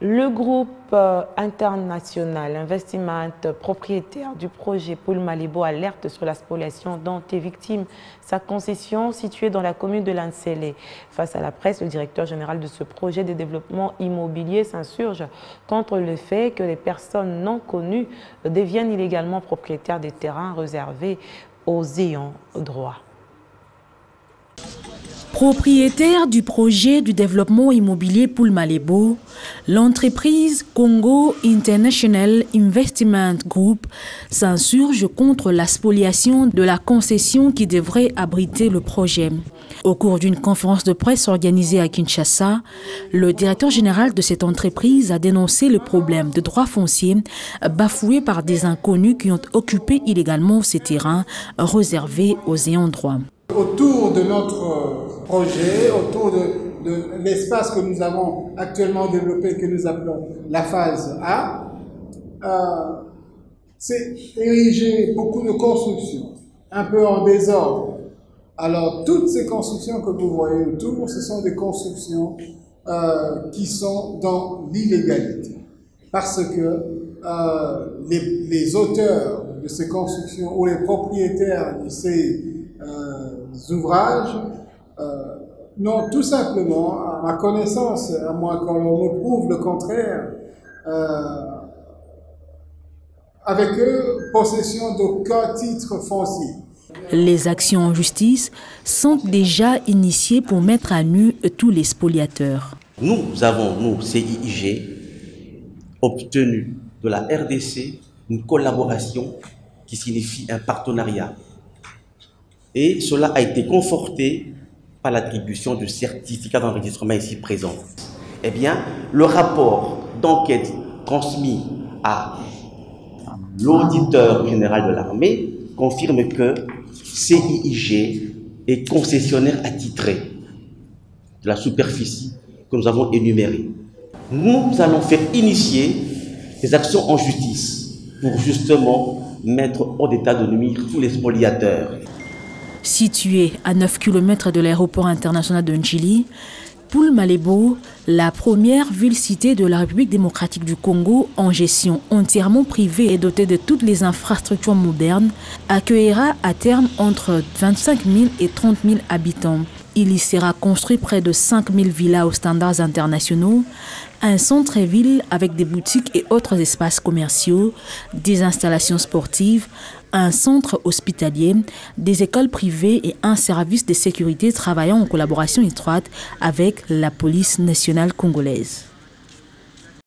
Le groupe euh, international Investiment propriétaire du projet Poul Malibo alerte sur la spoliation dont est victime sa concession située dans la commune de Lansele. Face à la presse, le directeur général de ce projet de développement immobilier s'insurge contre le fait que les personnes non connues deviennent illégalement propriétaires des terrains réservés aux ayants droit. Propriétaire du projet du développement immobilier Poul Malebo, l'entreprise Congo International Investment Group s'insurge contre la spoliation de la concession qui devrait abriter le projet. Au cours d'une conférence de presse organisée à Kinshasa, le directeur général de cette entreprise a dénoncé le problème de droits fonciers bafoués par des inconnus qui ont occupé illégalement ces terrains réservés aux ayants droit. Autour de notre projet, autour de, l'espace que nous avons actuellement développé, que nous appelons la phase A, euh, c'est érigé beaucoup de constructions, un peu en désordre. Alors, toutes ces constructions que vous voyez autour, ce sont des constructions euh, qui sont dans l'illégalité. Parce que euh, les, auteurs de ces constructions ou les propriétaires de ces ouvrages euh, n'ont tout simplement, à ma connaissance, à moins qu'on me prouve le contraire, euh, avec eux, possession d'aucun titre foncier. Les actions en justice sont déjà initiées pour mettre à nu tous les spoliateurs. Nous avons, nous, CIIG, obtenu de la RDC une collaboration qui signifie un partenariat et cela a été conforté l'attribution du certificat d'enregistrement ici présent. Eh bien, le rapport d'enquête transmis à l'auditeur général de l'armée confirme que CIIG est concessionnaire attitré de la superficie que nous avons énumérée. Nous allons faire initier des actions en justice pour justement mettre hors d'état de nuire tous les spoliateurs. Situé à 9 km de l'aéroport international de Poul Malebo, la première ville-cité de la République démocratique du Congo en gestion entièrement privée et dotée de toutes les infrastructures modernes, accueillera à terme entre 25 000 et 30 000 habitants. Il y sera construit près de 5 000 villas aux standards internationaux, un centre-ville avec des boutiques et autres espaces commerciaux, des installations sportives, un centre hospitalier, des écoles privées et un service de sécurité travaillant en collaboration étroite avec la police nationale congolaise.